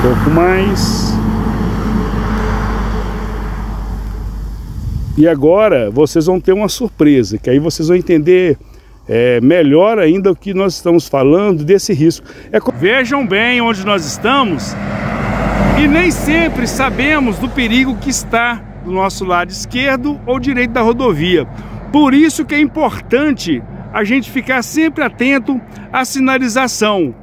Um pouco mais. E agora vocês vão ter uma surpresa, que aí vocês vão entender é, melhor ainda o que nós estamos falando desse risco. É... Vejam bem onde nós estamos e nem sempre sabemos do perigo que está do nosso lado esquerdo ou direito da rodovia. Por isso que é importante a gente ficar sempre atento à sinalização.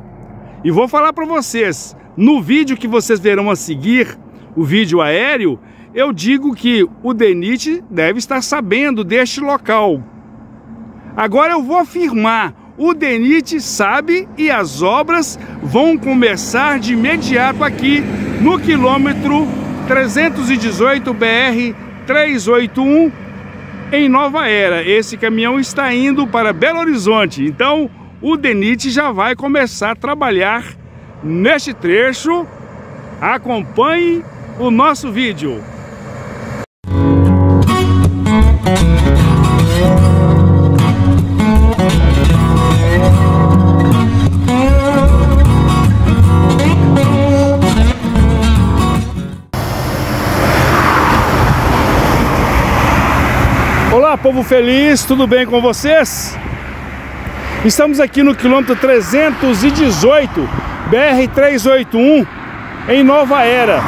E vou falar para vocês, no vídeo que vocês verão a seguir, o vídeo aéreo, eu digo que o DENIT deve estar sabendo deste local. Agora eu vou afirmar, o DENIT sabe e as obras vão começar de imediato aqui no quilômetro 318 BR 381 em Nova Era. Esse caminhão está indo para Belo Horizonte, então o DENIT já vai começar a trabalhar neste trecho. Acompanhe o nosso vídeo. Olá, povo feliz, tudo bem com vocês? Estamos aqui no quilômetro 318, BR-381, em Nova Era.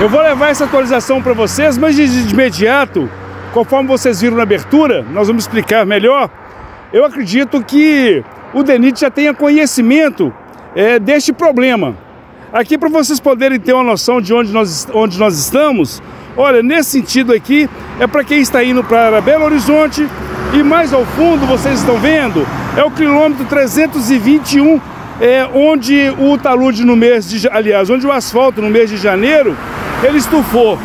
Eu vou levar essa atualização para vocês, mas de, imediato, conforme vocês viram na abertura, nós vamos explicar melhor. Eu acredito que o DENIT já tenha conhecimento é, deste problema. Aqui para vocês poderem ter uma noção de onde nós, onde nós estamos, olha, nesse sentido aqui, é para quem está indo para Belo Horizonte e mais ao fundo, vocês estão vendo, é o quilômetro 321, é, onde o talude no mês de, aliás, onde o asfalto no mês de janeiro, ele estufou.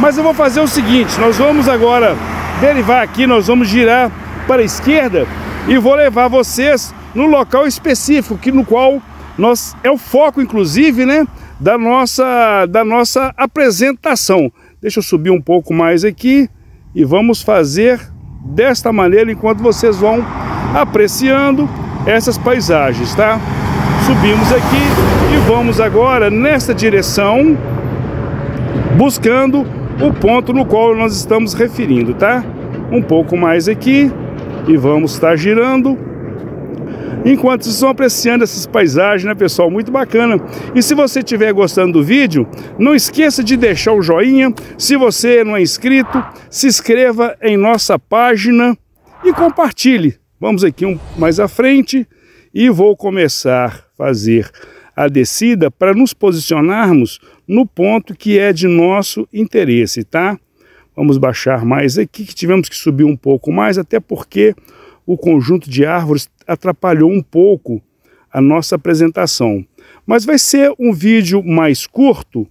Mas eu vou fazer o seguinte, nós vamos agora derivar aqui, nós vamos girar para a esquerda e vou levar vocês no local específico, que no qual nós é o foco inclusive, né, da nossa da nossa apresentação. Deixa eu subir um pouco mais aqui e vamos fazer desta maneira enquanto vocês vão apreciando essas paisagens, tá? Subimos aqui e vamos agora nesta direção buscando o ponto no qual nós estamos referindo, tá? Um pouco mais aqui e vamos estar girando enquanto vocês estão apreciando essas paisagens, né, pessoal? Muito bacana. E se você estiver gostando do vídeo, não esqueça de deixar o joinha. Se você não é inscrito, se inscreva em nossa página e compartilhe. Vamos aqui um mais à frente e vou começar a fazer a descida para nos posicionarmos no ponto que é de nosso interesse, tá? Vamos baixar mais aqui, que tivemos que subir um pouco mais, até porque o conjunto de árvores atrapalhou um pouco a nossa apresentação. Mas vai ser um vídeo mais curto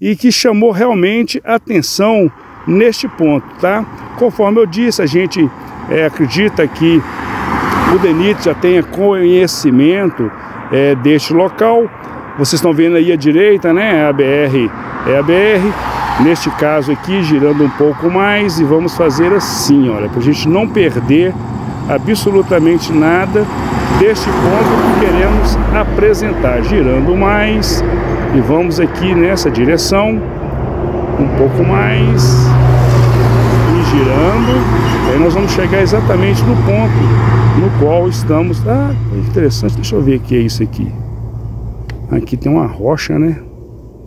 e que chamou realmente atenção neste ponto, tá? Conforme eu disse, a gente é, acredita que o DENIT já tenha conhecimento é, deste local. Vocês estão vendo aí à direita, né? A BR é a BR. Neste caso aqui, girando um pouco mais e vamos fazer assim, olha, para a gente não perder absolutamente nada deste ponto que queremos apresentar. Girando mais e vamos aqui nessa direção, um pouco mais nós vamos chegar exatamente no ponto no qual estamos. Ah, interessante, deixa eu ver o que é isso aqui. Aqui tem uma rocha, né?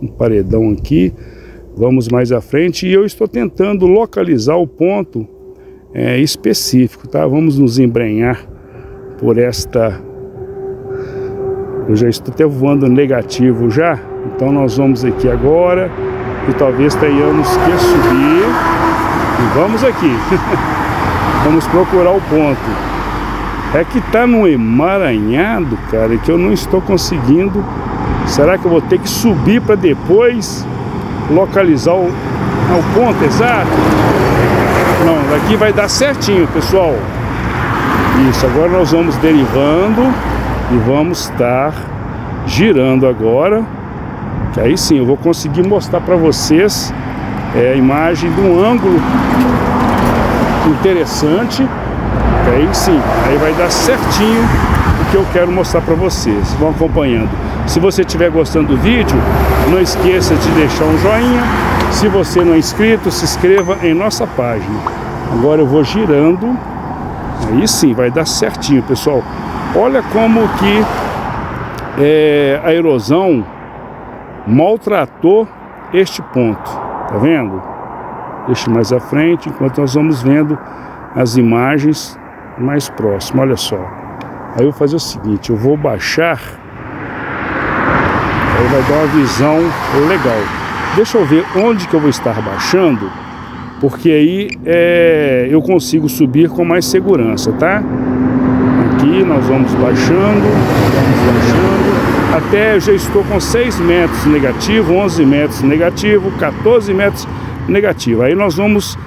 Um paredão aqui. Vamos mais à frente e eu estou tentando localizar o ponto é, específico, tá? Vamos nos embrenhar por esta... Eu já estou até voando negativo já, então nós vamos aqui agora e talvez tenhamos que subir e vamos aqui. vamos procurar o ponto. É que tá no emaranhado, cara, que eu não estou conseguindo. Será que eu vou ter que subir para depois localizar o, o ponto exato? Não, daqui vai dar certinho, pessoal. Isso, agora nós vamos derivando e vamos estar girando agora. Que aí sim eu vou conseguir mostrar para vocês é, a imagem um ângulo interessante. Aí sim, aí vai dar certinho o que eu quero mostrar para vocês. Vão acompanhando. Se você estiver gostando do vídeo, não esqueça de deixar um joinha. Se você não é inscrito, se inscreva em nossa página. Agora eu vou girando. Aí sim, vai dar certinho, pessoal. Olha como que é, a erosão maltratou este ponto. Tá vendo? Deixa mais à frente, enquanto nós vamos vendo as imagens mais próximas. Olha só. Aí eu vou fazer o seguinte, eu vou baixar. Aí vai dar uma visão legal. Deixa eu ver onde que eu vou estar baixando, porque aí é, eu consigo subir com mais segurança, tá? Aqui nós vamos baixando, vamos baixando, até eu já estou com 6 metros negativo, 11 metros negativo, 14 metros negativo. Aí nós vamos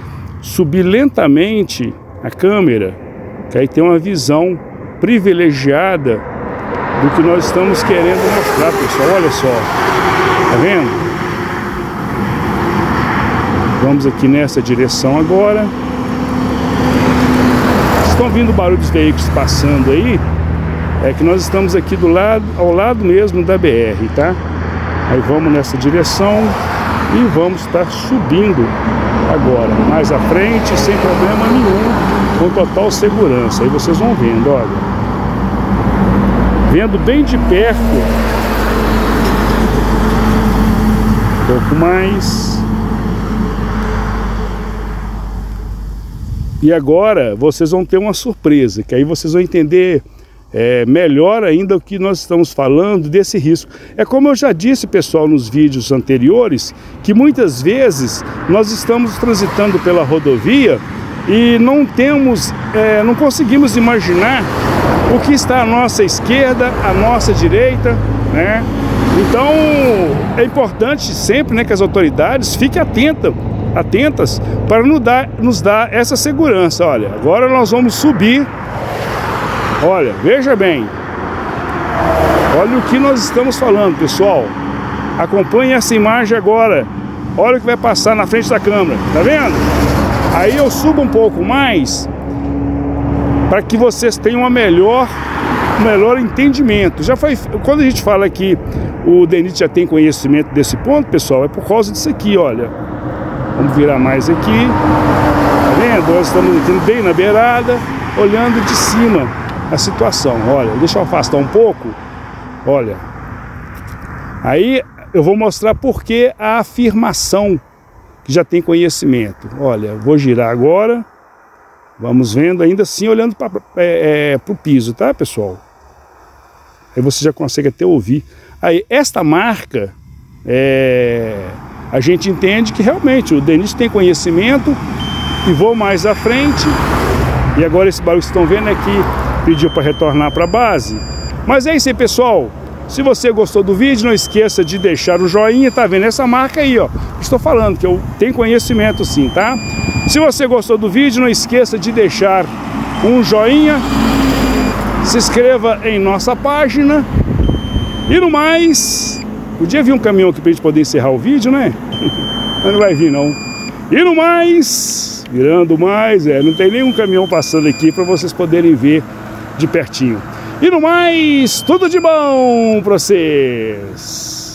subir lentamente a câmera, que aí tem uma visão privilegiada do que nós estamos querendo mostrar, pessoal. Olha só, tá vendo? Vamos aqui nessa direção agora. Estão vindo barulho dos veículos passando aí? É que nós estamos aqui do lado, ao lado mesmo da BR, tá? Aí vamos nessa direção e vamos estar subindo agora, mais à frente, sem problema nenhum, com total segurança. Aí vocês vão vendo, olha. Vendo bem de perto. Um pouco mais. E agora vocês vão ter uma surpresa, que aí vocês vão entender é, melhor ainda o que nós estamos falando desse risco. É como eu já disse, pessoal, nos vídeos anteriores, que muitas vezes nós estamos transitando pela rodovia e não temos, é, não conseguimos imaginar o que está à nossa esquerda, à nossa direita, né? Então é importante sempre né, que as autoridades fiquem atentas, atentas para nos dar, nos dar essa segurança. Olha, agora nós vamos subir Olha, veja bem. Olha o que nós estamos falando, pessoal. Acompanhe essa imagem agora. Olha o que vai passar na frente da câmera. Tá vendo? Aí eu subo um pouco mais para que vocês tenham uma melhor, um melhor entendimento. Já foi quando a gente fala que o Denit já tem conhecimento desse ponto, pessoal, é por causa disso aqui, olha. Vamos virar mais aqui. Tá vendo? Nós estamos aqui bem na beirada, olhando de cima a situação. Olha, deixa eu afastar um pouco. Olha. Aí eu vou mostrar por que a afirmação que já tem conhecimento. Olha, vou girar agora. Vamos vendo ainda assim, olhando para é, é, o piso, tá, pessoal? Aí você já consegue até ouvir. Aí, esta marca, é, a gente entende que realmente o Denis tem conhecimento e vou mais à frente. E agora esse barulho que vocês estão vendo é que pediu para retornar para a base. Mas é isso aí, pessoal. Se você gostou do vídeo, não esqueça de deixar o joinha, tá vendo essa marca aí, ó. Estou falando que eu tenho conhecimento sim, tá? Se você gostou do vídeo, não esqueça de deixar um joinha, se inscreva em nossa página e no mais, podia vir um caminhão aqui para a gente poder encerrar o vídeo, né? Mas não vai vir não. E no mais, virando mais, é, não tem nenhum caminhão passando aqui para vocês poderem ver de pertinho. E no mais, tudo de bom para vocês!